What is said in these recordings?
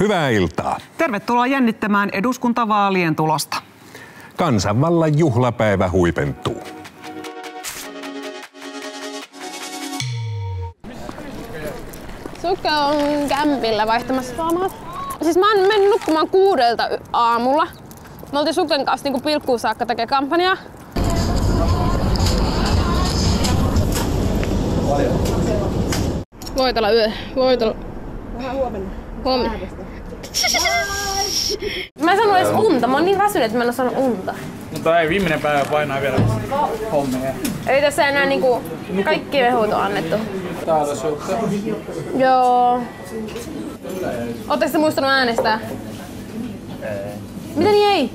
Hyvää iltaa. Tervetuloa jännittämään eduskuntavaalien tulosta. Kansanvallan juhlapäivä huipentuu. Sukke on kämpillä vaihtamassa saamat. Siis mä oon mennyt nukkumaan kuudelta aamulla. Me oltiin Sukken kanssa niinku pilkkuun saakka tekee kampanjaa. Voitella yö. Voitella. Vähän huomenna. Huomenna. Mä en saanut edes unta. Mä oon niin väsynyt, että mä en oo saanut unta. Mutta ei, viimeinen päivä painaa vielä hommia. Ei tässä enää niinku kaikki vehut on annettu. Täällä suhteen. Joo. Ootteko te muistanut äänestää? Ei. Mitä niin ei?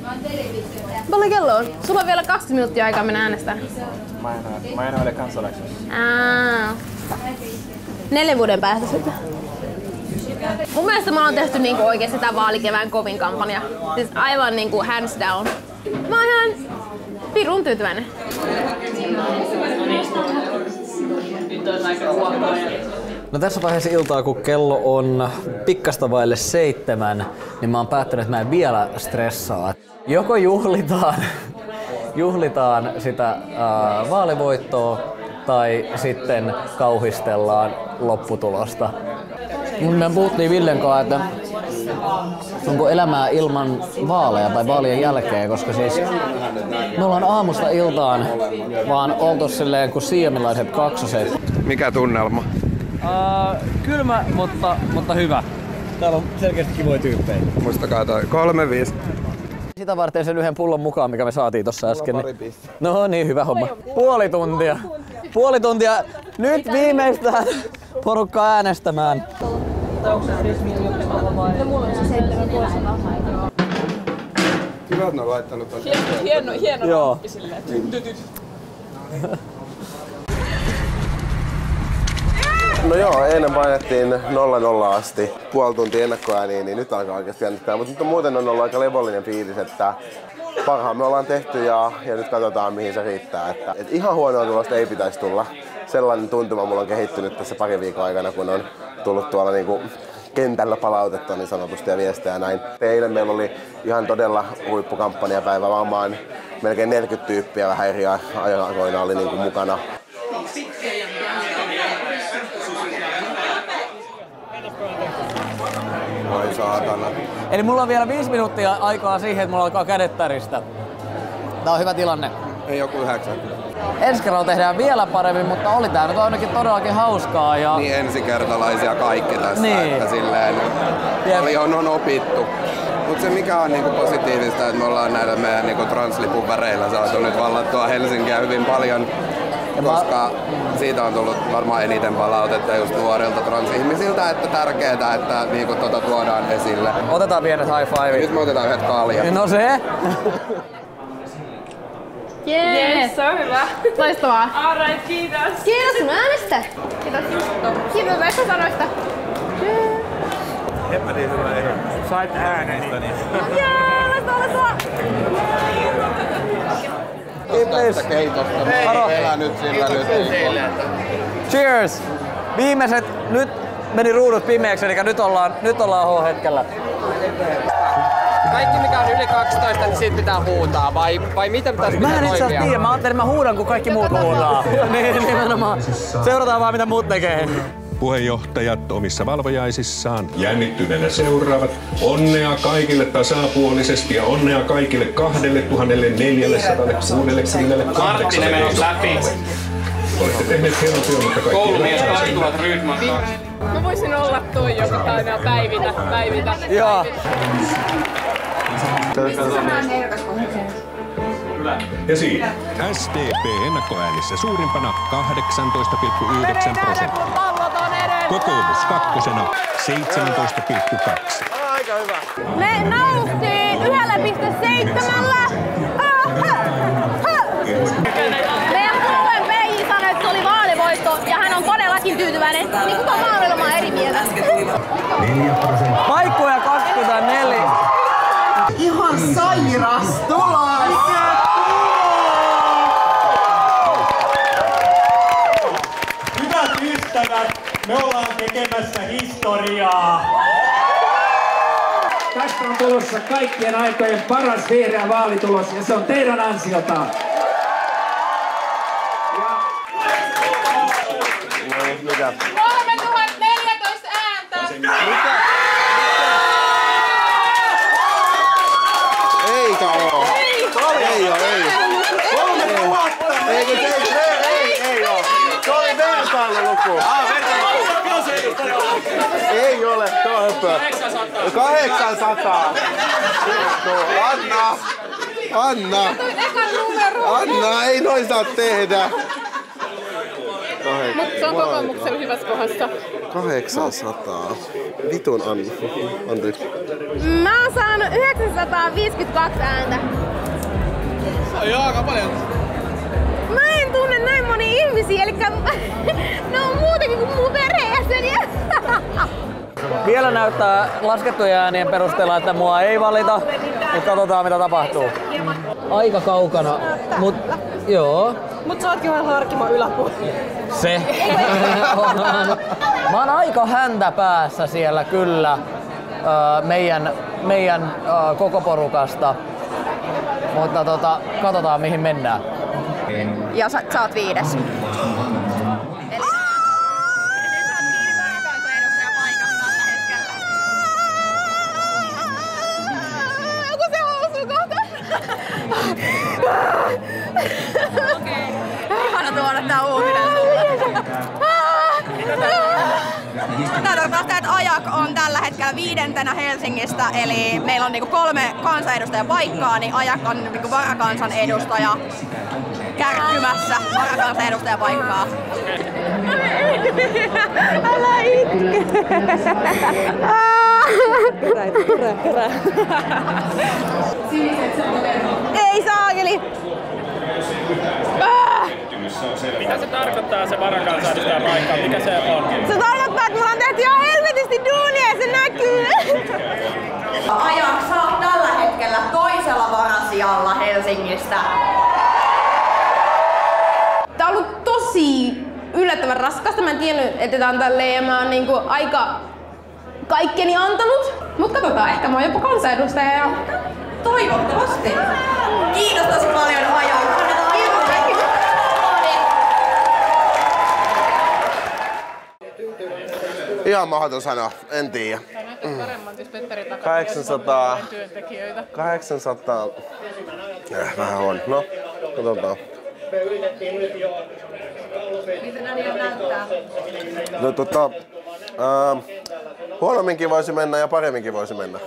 Paljon kello on? Sulla on vielä 20 minuuttia aikaa mennä äänestää. Mä en, mä en ole kansalaisuus. Aa. Neljän vuoden päästä sitten. Mun mielestä me ollaan tehty niinku oikeesti tää vaalikevään kovin kampanja. Siis aivan niinku hands down. Mä oon ihan pirun tyytyväinen. No tässä vaiheessa iltaa, kun kello on pikkasta vaille seitsemän, niin mä oon päättänyt, että mä en vielä stressaa. Joko juhlitaan, juhlitaan sitä vaalivoittoa tai sitten kauhistellaan lopputulosta. Me puhuttiin Villen kanssa, että onko elämää ilman vaaleja tai vaalien jälkeen, koska siis me ollaan aamusta iltaan vaan oltu silleen kuin siemilaiset kaksoset. Mikä tunnelma? Uh, kylmä, mutta, mutta hyvä. Täällä on selkeästi kivoja tyyppejä. Muistakaa toi 35. Sitä varten sen yhden pullon mukaan, mikä me saatiin tossa äsken. Niin... No niin, hyvä homma. Puoli tuntia. Puoli tuntia. Nyt viimeistään porukka äänestämään. Hyvä, että ne on laittanut ton. Hieno, hieno Joo. silleen. No joo, eilen painettiin 0-0 asti puoli tuntia ennakkoääniin, niin nyt alkaa oikeasti jännittää. Mutta nyt on muuten on ollut aika levollinen fiilis, että parhaan me ollaan tehty ja, ja nyt katsotaan mihin se riittää. Että, et ihan huonoa tulosta ei pitäisi tulla. Sellainen tuntuma mulla on kehittynyt tässä pari viikon aikana, kun on tullut tuolla niinku kentällä palautetta niin sanotusti ja viestejä ja näin. Eilen meillä oli ihan todella huippukampanjapäivä, varmaan melkein 40 tyyppiä vähän eri aikoina oli niinku mukana. Voi saatana. Eli mulla on vielä viisi minuuttia aikaa siihen, että mulla alkaa kädet täristä. Tää on hyvä tilanne. Ei joku yhdeksän. Ensi kerralla tehdään vielä paremmin, mutta oli tää nyt ainakin todellakin hauskaa. Ja... Niin ensikertalaisia kaikki tässä, Niin. että silleen oli on, on opittu. Mutta se mikä on niinku positiivista, että me ollaan näillä meidän niinku translipun väreillä saatu nyt vallattua Helsinkiä hyvin paljon, koska siitä on tullut varmaan eniten palautetta just nuorilta transihmisiltä, että tärkeää, että niinku tota tuodaan esille. Otetaan pienet high five. Nyt me otetaan yhdet kaljat. No se. Yes. Yes, se on hyvä. Loistavaa. Alright, kiitos. Kiitos sun äänestä. Kiitos. Kiitos näistä sanoista. Sait äänestä, niin Jee, loistavaa, loistavaa. Tästä keitosta. Varo. Elä nyt sillä nyt. Cheers! Viimeiset, nyt meni ruudut pimeäksi, eli nyt ollaan, nyt ollaan H-hetkellä. Kaikki mikä on yli 12, niin siitä pitää huutaa, vai, vai miten pitäisi Mä en itse tiedä, mä ajattelin, että mä huudan, kun kaikki muut huudaa. niin, nimenomaan. Seurataan vaan, mitä muut tekee. Puheenjohtajat omissa valvojaisissaan jännittyneenä seuraavat. Onnea kaikille tasapuolisesti ja onnea kaikille 2468 läpi. Olette tehneet hienon työn, mutta kaikki Koulumies kartuvat Rydman. Mä voisin olla toi, joka aina päivitä, päivitä. Joo. Ja siinä SDP ennakkoäänissä suurimpana 18,9 prosenttia. Kokoomus kakkosena 17,2. Me tulossa kaikkien aikojen paras vihreä vaalitulos ja se on teidän ansiotaan. No, mitä? 800. 800. No, Anna. Anna. Anna, ei noin saa tehdä. Mutta se on kokoomuksen hyvässä kohdassa. 800. Vitun Anna. Andri. Mä oon saanut 952 ääntä. Se on jo aika paljon. Näyttää laskettujen äänien perusteella, että mua ei valita, mutta katsotaan mitä tapahtuu. Aika kaukana, mut joo. Mut sä ootkin vähän harkimo yläpuolella. Se. Mä oon aika häntä päässä siellä kyllä meidän, meidän koko porukasta. Mutta tota, katsotaan mihin mennään. Ja sä, sä oot viides. Ihana tuoda tää uutinen tarkoittaa sitä, että Ajak on tällä hetkellä viidentenä Helsingistä, eli meillä on niinku kolme kansanedustajan paikkaa, niin Ajak on niinku varakansan edustaja kärkkymässä varakansan edustajan paikkaa. Älä itke. Ei saakeli. Mitä se tarkoittaa se varakansanedustajan paikka? Mikä se on? Se tarkoittaa, että mulla on tehty ihan helvetisti duunia ja se näkyy. Ajak, sä oot tällä hetkellä toisella varasijalla Helsingistä. Tää on ollut tosi yllättävän raskasta. Mä en tiennyt, että tää on tälleen ja mä oon niinku aika kaikkeni antanut. Mut katsotaan, ehkä mä oon jopa kansanedustaja ja Toivottavasti. Kiitos tosi paljon Ajak. Ihan mahdoton sanoa, en tiedä. Näyttäisi paremman, jos Petteri takana 800. olisi työntekijöitä. 800. Äh, vähän on. No, katsotaan. Miltä nämä näyttää? No tota, ää, huonomminkin voisi mennä ja paremminkin voisi mennä.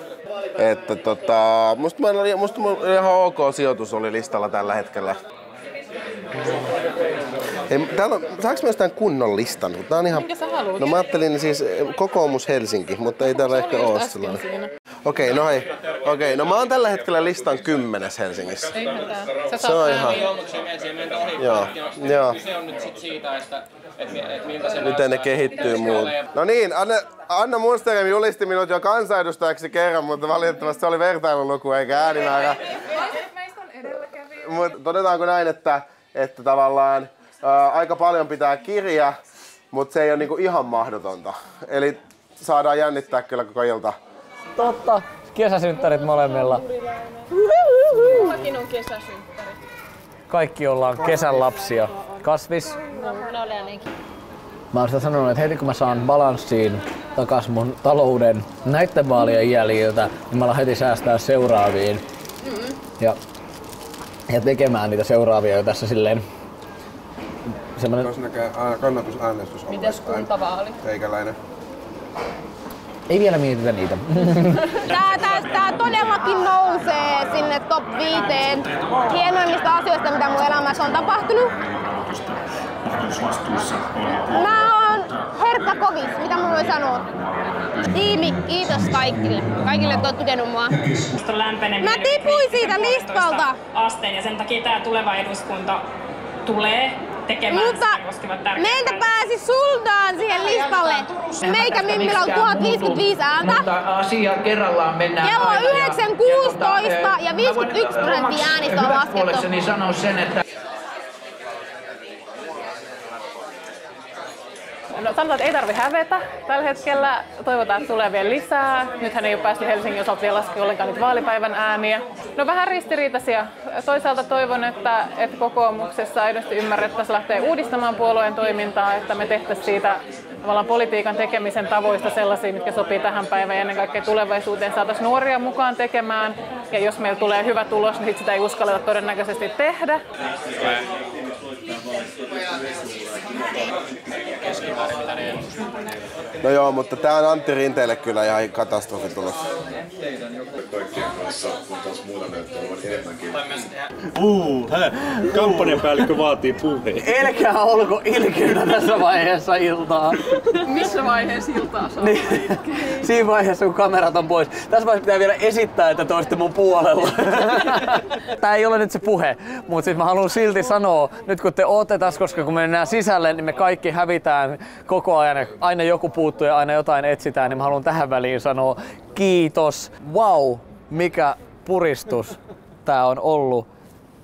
Että tota, musta, mä, musta mun ihan ok sijoitus oli listalla tällä hetkellä. Ei, täällä on, saanko mä jostain kunnon listan? Tää on ihan... Minkä sä haluat? No mä ajattelin siis eh, kokoomus Helsinki, mutta ei täällä ehkä ole sellainen. Okei, no hei. Okei, no mä oon tällä hetkellä listan kymmenes Helsingissä. Se on ihan... Joo, joo. Se on nyt sit siitä, että et, et miltä se Miten ne kehittyy muut. No niin, Anna, Anna Musterem julisti minut jo kansanedustajaksi kerran, mutta valitettavasti se oli vertailuluku eikä äänimäärä. Mutta todetaanko näin, että, että tavallaan ää, aika paljon pitää kirja, mutta se ei ole niinku ihan mahdotonta. Eli saadaan jännittää kyllä koko ilta. Totta. Kesäsynttärit molemmilla. Mullakin on kesäsynttäri. Kaikki ollaan kesän lapsia. Kasvis. No, mä oon sitä sanonut, että heti kun mä saan balanssiin takas mun talouden näitten vaalien jäljiltä, niin mä alan heti säästää seuraaviin. Ja, ja tekemään niitä seuraavia jo tässä silleen. Semmonen, Ensinnäkään kannatusäänestys on Mites kuntavaali? teikäläinen. ei vielä mietitä niitä. Tää, tää, tää todellakin nousee sinne top viiteen hienoimmista asioista, mitä mun elämässä on tapahtunut. Mä oon herkkä kovis, mitä mä voin sanoa. Tiimi, kiitos kaikille. Kaikille, jotka on tukenut mua. Mä tipuin siitä listalta. asteen ja sen takia tämä tuleva eduskunta tulee tekemään Mutta meiltä pääsi Suldaan siihen listalle. Meikä Mimmillä on 1055 ääntä. Mutta asia kerrallaan mennään Kello aina. 9.16 ja mä voin 51 prosenttia omaksi äänistä on laskettu. sanoa sen, että No sanotaan, että ei tarvi hävetä tällä hetkellä. Toivotaan, että tulee vielä lisää. Nythän ei ole päästy Helsingin osalta vielä laskemaan ollenkaan niitä vaalipäivän ääniä. No vähän ristiriitaisia. Toisaalta toivon, että, että kokoomuksessa aidosti ymmärrettäisiin lähteä uudistamaan puolueen toimintaa, että me tehtäisiin siitä tavallaan politiikan tekemisen tavoista sellaisia, mitkä sopii tähän päivään ja ennen kaikkea tulevaisuuteen saataisiin nuoria mukaan tekemään. Ja jos meillä tulee hyvä tulos, niin sit sitä ei uskalleta todennäköisesti tehdä. No joo, mutta tää on Antti Rinteelle kyllä ihan katastrofi tulos. Uh, hä? Kampanjapäällikkö vaatii puheen. Älkää olko ilkeynä tässä vaiheessa iltaa. Missä vaiheessa iltaa saa? Niin, siinä vaiheessa, kun kamerat on pois. Tässä vaiheessa pitää vielä esittää, että te olisitte mun puolella. Tää ei ole nyt se puhe, mutta siis mä haluan silti sanoa, nyt kun te ootte tässä, koska kun me mennään sisälle, niin me kaikki hävitään koko ajan. Aina joku puuttuu ja aina jotain etsitään, niin mä haluan tähän väliin sanoa kiitos. Wow, mikä puristus tää on ollut.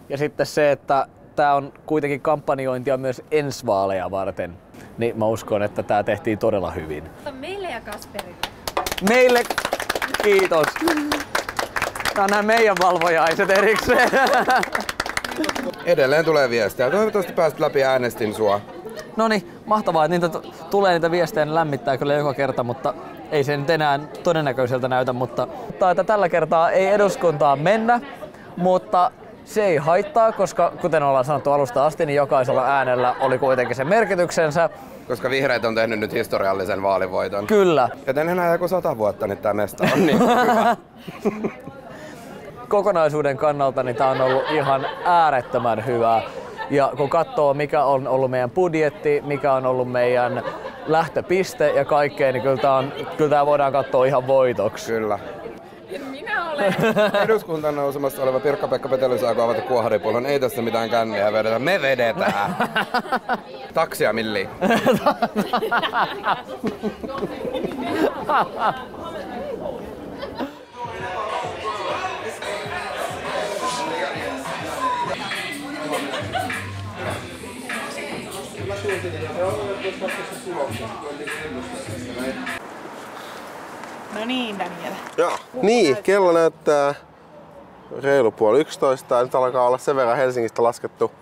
Ja sitten se, että tää on kuitenkin kampanjointia myös ensi vaaleja varten. Niin mä uskon, että tää tehtiin todella hyvin. Meille ja Kasperille. Meille kiitos. Tää on nämä meidän valvojaiset erikseen. Edelleen tulee viestiä. Toivottavasti pääsit läpi äänestin sua. No niin, mahtavaa, että niitä t- tulee niitä viestejä, ne lämmittää kyllä joka kerta, mutta ei se nyt enää todennäköiseltä näytä, mutta, että tällä kertaa ei eduskuntaan mennä, mutta se ei haittaa, koska kuten ollaan sanottu alusta asti, niin jokaisella äänellä oli kuitenkin se merkityksensä. Koska vihreät on tehnyt nyt historiallisen vaalivoiton. Kyllä. Joten enää joku sata vuotta, niin tämä mesta on niin hyvä. Kokonaisuuden kannalta niin tämä on ollut ihan äärettömän hyvää. Ja kun katsoo, mikä on ollut meidän budjetti, mikä on ollut meidän lähtöpiste ja kaikkea, niin kyllä tämä, on, kyllä tämä voidaan katsoa ihan voitoksi. Kyllä. Minä olen. Eduskuntaan nousemassa oleva Pirkka-Pekka Petely saa avata kuoharipullon. Ei tässä mitään känniä vedetä. Me vedetään. Taksia milli. No niin, Daniel. Joo. Niin, kello näyttää reilu puoli yksitoista. Nyt alkaa olla sen verran Helsingistä laskettu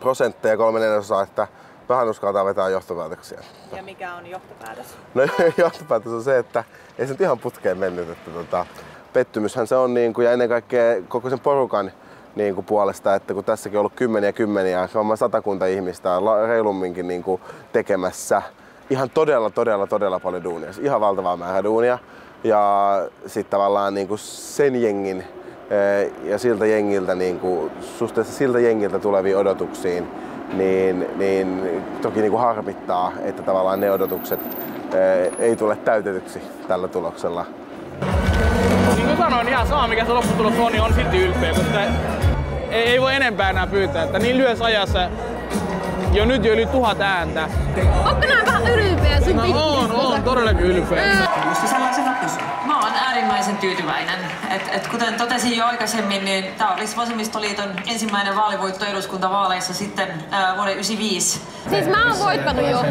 prosentteja kolme neljäsosaa, että vähän uskaltaa vetää johtopäätöksiä. Ja mikä on johtopäätös? No johtopäätös on se, että ei se nyt ihan putkeen mennyt. Että tota, pettymyshän se on niin kuin, ja ennen kaikkea koko sen porukan niin kuin puolesta, että kun tässäkin on ollut kymmeniä kymmeniä, varmaan satakunta ihmistä reilumminkin niin kuin tekemässä ihan todella, todella, todella paljon duunia. Ihan valtavaa määrä duunia. Ja sitten tavallaan niin kuin sen jengin eh, ja siltä jengiltä, niin kuin, suhteessa siltä jengiltä tuleviin odotuksiin, niin, niin toki niin kuin harmittaa, että tavallaan ne odotukset eh, ei tule täytetyksi tällä tuloksella. Niin kuin sanoin, ihan sama mikä se lopputulos on, niin on silti ylpeä, koska ei, ei voi enempää enää pyytää. Että niin lyhyessä ajassa jo nyt jo yli tuhat ääntä. Onko nää vähän ylpeä sun No on, on todellakin ylpeä. Minusta äärimmäisen tyytyväinen. Et, et kuten totesin jo aikaisemmin, niin tämä olisi Vasemmistoliiton ensimmäinen vaalivoitto eduskuntavaaleissa sitten ää, vuoden 1995. Siis mä oon voittanut jo.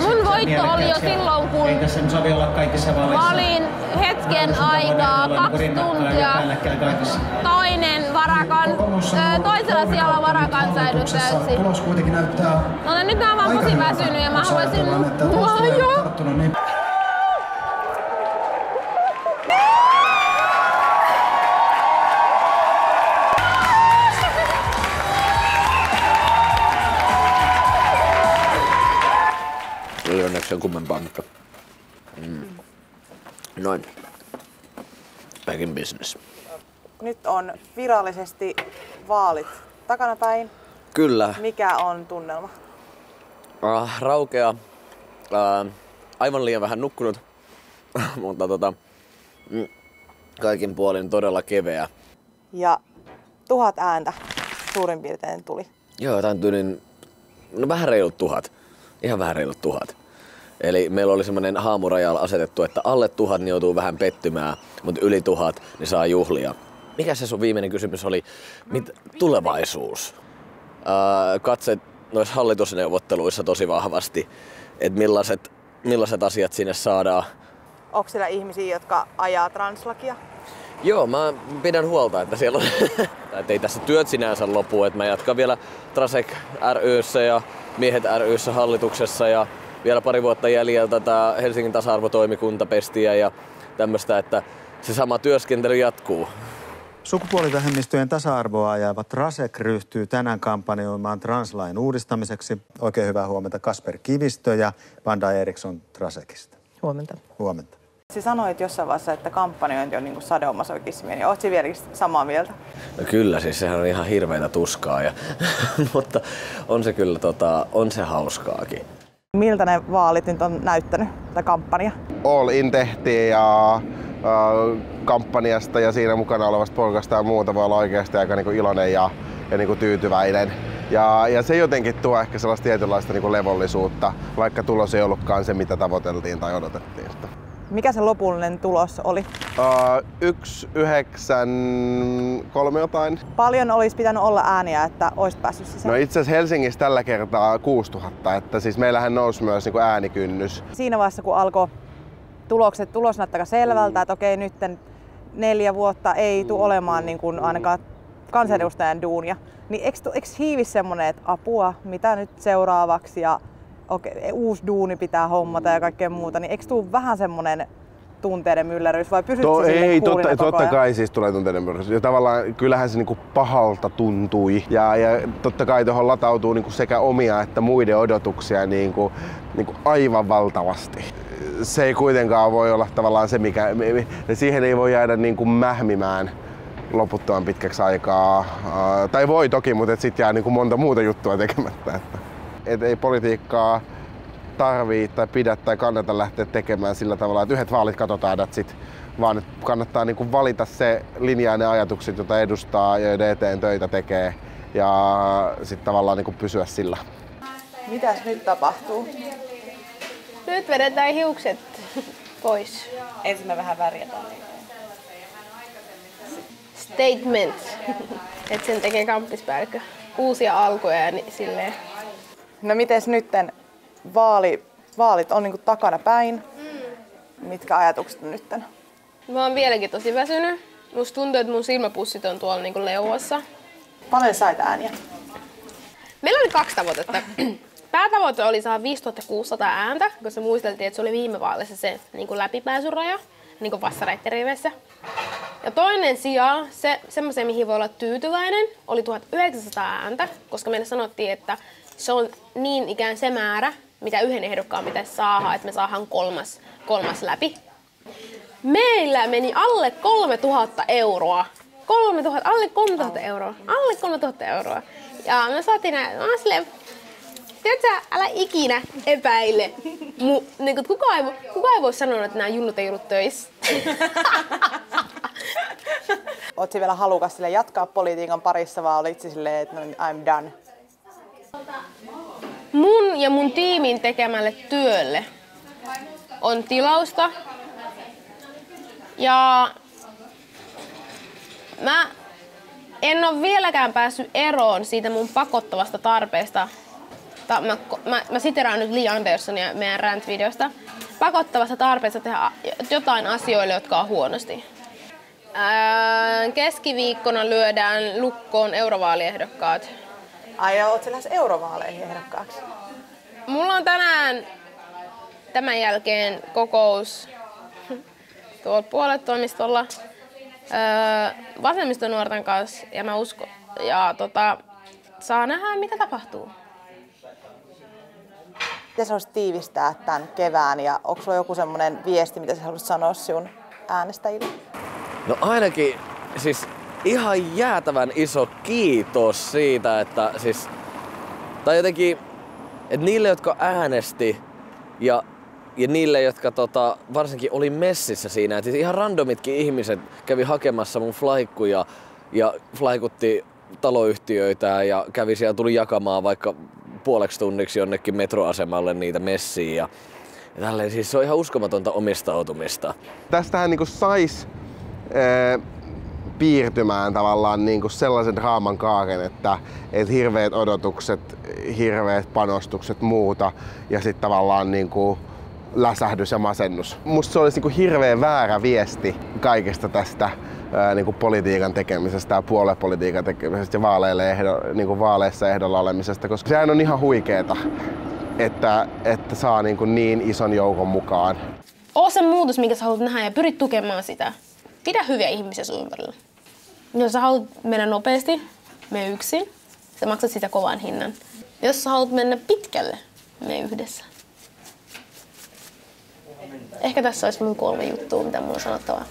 Mun voitto oli jo silloin, kun Ei tässä nyt sovi olla kaikissa vaaleissa. mä olin hetken aikaa, kaksi tuntia, toinen varakan, toisella sijalla varakansanedustajaksi. Tulos kuitenkin näyttää No niin, nyt mä oon vaan tosi väsynyt ja mä haluaisin... Mä oon jo... sen kummempaa, mutta... Mm. Noin. Back in business. Nyt on virallisesti vaalit takanapäin. Kyllä. Mikä on tunnelma? Äh, raukea. Äh, aivan liian vähän nukkunut. mutta tota... Mm, kaikin puolin todella keveä. Ja tuhat ääntä suurin piirtein tuli. Joo, jotain tyylin... No vähän reilut tuhat. Ihan vähän reilut tuhat. Eli meillä oli semmoinen haamurajalla asetettu, että alle tuhat niin joutuu vähän pettymään, mutta yli tuhat niin saa juhlia. Mikä se sun viimeinen kysymys oli? Mit, tulevaisuus. Ää, katse noissa hallitusneuvotteluissa tosi vahvasti että millaiset, millaiset asiat sinne saadaan. Onko siellä ihmisiä, jotka ajaa translakia? Joo, mä pidän huolta, että siellä on, että ei tässä työt sinänsä lopu, että mä jatkan vielä Trasek ryssä ja Miehet ryssä hallituksessa ja vielä pari vuotta jäljellä tätä Helsingin tasa-arvotoimikunta pestiä ja tämmöistä, että se sama työskentely jatkuu. Sukupuolivähemmistöjen tasa-arvoa ajava Trasek ryhtyy tänään kampanjoimaan translain uudistamiseksi. Oikein hyvää huomenta Kasper Kivistö ja Vanda Eriksson Trasekista. Huomenta. Huomenta. Sä sanoit jossain vaiheessa, että kampanjointi on niin sadomasokismia, niin ootko vieläkin samaa mieltä? No kyllä, siis sehän on ihan hirveitä tuskaa, ja, mutta on se kyllä tota, on se hauskaakin. Miltä ne vaalit nyt on näyttänyt, tai kampanja? All in tehtiin ja kampanjasta ja siinä mukana olevasta porukasta ja muuta voi olla oikeasti aika niin kuin iloinen ja, ja niin kuin tyytyväinen. Ja, ja se jotenkin tuo ehkä sellaista tietynlaista niin kuin levollisuutta, vaikka tulos ei ollutkaan se, mitä tavoiteltiin tai odotettiin. Mikä se lopullinen tulos oli? Uh, yksi, yhdeksän, kolme jotain. Paljon olisi pitänyt olla ääniä, että olisi päässyt sisään? No itse asiassa Helsingissä tällä kertaa 6000, että siis meillähän nousi myös niin kuin äänikynnys. Siinä vaiheessa, kun alkoi tulokset, tulos näyttää selvältä, että okei nyt neljä vuotta ei tule olemaan niin kuin ainakaan kansanedustajan duunia, niin eikö, eikö hiivi semmoinen, että apua, mitä nyt seuraavaksi ja okei, uusi duuni pitää hommata ja kaikkea muuta, niin eikö tuu vähän semmoinen tunteiden myllerys vai pysytkö to, Ei, totta, totta kai siis tulee tunteiden myllerys. Ja tavallaan kyllähän se niinku pahalta tuntui. Ja, ja totta kai tuohon latautuu niinku sekä omia että muiden odotuksia niinku, niinku aivan valtavasti. Se ei kuitenkaan voi olla tavallaan se, mikä... Siihen ei voi jäädä niinku mähmimään loputtoman pitkäksi aikaa. Tai voi toki, mutta sitten jää niinku monta muuta juttua tekemättä. Että et ei politiikkaa tarvii tai pidä tai kannata lähteä tekemään sillä tavalla, että yhdet vaalit katsotaan sit, vaan että kannattaa niinku valita se linja ja ne ajatukset, joita edustaa ja joiden eteen töitä tekee ja sitten tavallaan niinku pysyä sillä. Mitäs nyt tapahtuu? Nyt vedetään hiukset pois. Ensin me vähän värjätään Statement. että sen tekee kamppispäällikkö. Uusia alkuja ja niin, silleen No miten nytten vaali, vaalit on niinku takana päin? Mm. Mitkä ajatukset on nytten? Mä oon vieläkin tosi väsynyt. Musta tuntuu, että mun silmäpussit on tuolla niinku leuassa. Paljon sait ääniä? Meillä oli kaksi tavoitetta. Päätavoite oli saada 5600 ääntä, koska muisteltiin, että se oli viime vaaleissa se niin kuin läpipääsyraja niin kuin vassareitteriveissä. Ja toinen sija, se, semmoisen mihin voi olla tyytyväinen, oli 1900 ääntä, koska meille sanottiin, että se on niin ikään se määrä, mitä yhden ehdokkaan pitäisi saada, että me saadaan kolmas, kolmas läpi. Meillä meni alle 3000 euroa. 3000, alle 3000 euroa. Alle 3000 euroa. Ja me saatiin näin, mä silleen, tiedätkö, älä ikinä epäile. Mu, niin kuin, kuka, ei, kuka ei voi sanoa, että nämä junnut ei ollut töissä. Oletko vielä halukas sille jatkaa politiikan parissa vai olit silleen, että no, I'm done? Mun ja mun tiimin tekemälle työlle on tilausta. Ja mä en ole vieläkään päässyt eroon siitä mun pakottavasta tarpeesta. Ta, mä, mä, mä siteraan nyt Lee Andersonia meidän rant-videosta. Pakottavasta tarpeesta tehdä jotain asioille, jotka on huonosti. Ää, keskiviikkona lyödään lukkoon eurovaaliehdokkaat Ai ja oot lähes eurovaaleihin ehdokkaaksi? Mulla on tänään tämän jälkeen kokous tuolla puoletoimistolla öö, vasemmistonuorten kanssa ja mä uskon, ja tota, saa nähdä mitä tapahtuu. Miten sä haluaisit tiivistää tämän kevään ja onko sulla joku semmoinen viesti, mitä sä haluaisit sanoa sinun äänestäjille? No ainakin siis ihan jäätävän iso kiitos siitä, että siis, tai jotenkin, että niille, jotka äänesti ja, ja niille, jotka tota, varsinkin oli messissä siinä, että siis ihan randomitkin ihmiset kävi hakemassa mun flaikkuja ja flaikutti taloyhtiöitä ja kävi siellä, tuli jakamaan vaikka puoleksi tunniksi jonnekin metroasemalle niitä messiä. Ja, ja tälleen, siis se on ihan uskomatonta omistautumista. Tästähän niinku sais ee, piirtymään tavallaan niin kuin sellaisen draaman kaaren, että, että hirveät odotukset, hirveät panostukset muuta ja sitten tavallaan niin kuin läsähdys ja masennus. Musta se olisi niin kuin hirveän väärä viesti kaikesta tästä ää, niin kuin politiikan tekemisestä ja puoluepolitiikan tekemisestä ja vaaleille ehdo, niin kuin vaaleissa ehdolla olemisesta, koska sehän on ihan huikeeta, että, että saa niin, kuin niin ison joukon mukaan. Oo se muutos, minkä sä haluat nähdä ja pyrit tukemaan sitä. Pidä hyviä ihmisiä sun ympärillä. Jos sä haluat mennä nopeasti, me yksin. Sä maksat sitä kovan hinnan. Jos sä haluat mennä pitkälle, me yhdessä. Ehkä tässä olisi mun kolme juttua, mitä mulla on sanottavaa.